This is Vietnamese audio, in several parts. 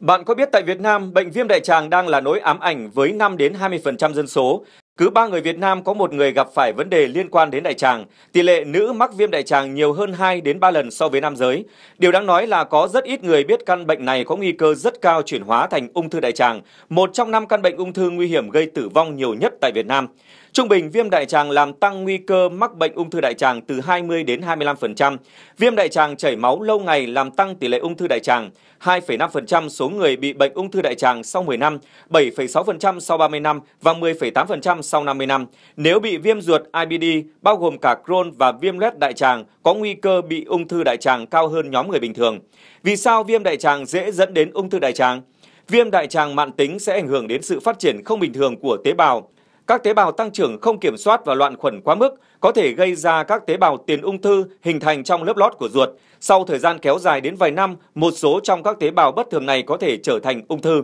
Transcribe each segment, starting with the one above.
Bạn có biết tại Việt Nam, bệnh viêm đại tràng đang là nỗi ám ảnh với 5 đến 20% dân số. Cứ 3 người Việt Nam có một người gặp phải vấn đề liên quan đến đại tràng. Tỷ lệ nữ mắc viêm đại tràng nhiều hơn 2 đến 3 lần so với nam giới. Điều đáng nói là có rất ít người biết căn bệnh này có nguy cơ rất cao chuyển hóa thành ung thư đại tràng, một trong năm căn bệnh ung thư nguy hiểm gây tử vong nhiều nhất tại Việt Nam. Trung bình viêm đại tràng làm tăng nguy cơ mắc bệnh ung thư đại tràng từ 20 đến 25%. Viêm đại tràng chảy máu lâu ngày làm tăng tỷ lệ ung thư đại tràng. 2,5% số người bị bệnh ung thư đại tràng sau 10 năm, 7,6% sau 30 năm và 10,8% sau 50 năm. Nếu bị viêm ruột IBD, bao gồm cả Crohn và viêm loét đại tràng, có nguy cơ bị ung thư đại tràng cao hơn nhóm người bình thường. Vì sao viêm đại tràng dễ dẫn đến ung thư đại tràng? Viêm đại tràng mạn tính sẽ ảnh hưởng đến sự phát triển không bình thường của tế bào. Các tế bào tăng trưởng không kiểm soát và loạn khuẩn quá mức có thể gây ra các tế bào tiền ung thư hình thành trong lớp lót của ruột. Sau thời gian kéo dài đến vài năm, một số trong các tế bào bất thường này có thể trở thành ung thư.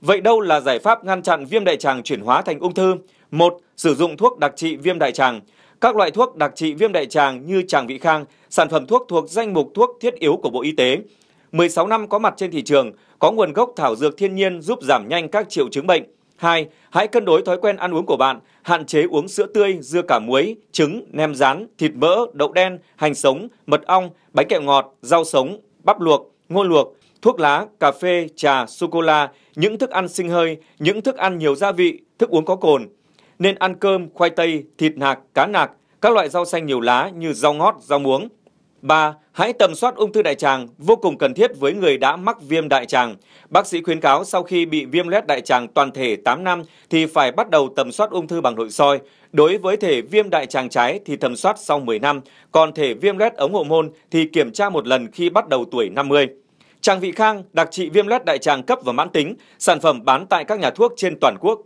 Vậy đâu là giải pháp ngăn chặn viêm đại tràng chuyển hóa thành ung thư? Một, sử dụng thuốc đặc trị viêm đại tràng. Các loại thuốc đặc trị viêm đại tràng như tràng vị khang, sản phẩm thuốc thuộc danh mục thuốc thiết yếu của Bộ Y tế. 16 năm có mặt trên thị trường, có nguồn gốc thảo dược thiên nhiên giúp giảm nhanh các triệu chứng bệnh. 2. Hãy cân đối thói quen ăn uống của bạn, hạn chế uống sữa tươi, dưa cả muối, trứng, nem rán, thịt mỡ, đậu đen, hành sống, mật ong, bánh kẹo ngọt, rau sống, bắp luộc, ngô luộc, thuốc lá, cà phê, trà, sô-cô-la, những thức ăn sinh hơi, những thức ăn nhiều gia vị, thức uống có cồn. Nên ăn cơm, khoai tây, thịt nạc, cá nạc, các loại rau xanh nhiều lá như rau ngót, rau muống. 3. Hãy tầm soát ung thư đại tràng, vô cùng cần thiết với người đã mắc viêm đại tràng. Bác sĩ khuyến cáo sau khi bị viêm loét đại tràng toàn thể 8 năm thì phải bắt đầu tầm soát ung thư bằng nội soi. Đối với thể viêm đại tràng trái thì tầm soát sau 10 năm, còn thể viêm loét ống hậu môn thì kiểm tra một lần khi bắt đầu tuổi 50. Tràng vị khang đặc trị viêm loét đại tràng cấp và mãn tính, sản phẩm bán tại các nhà thuốc trên toàn quốc.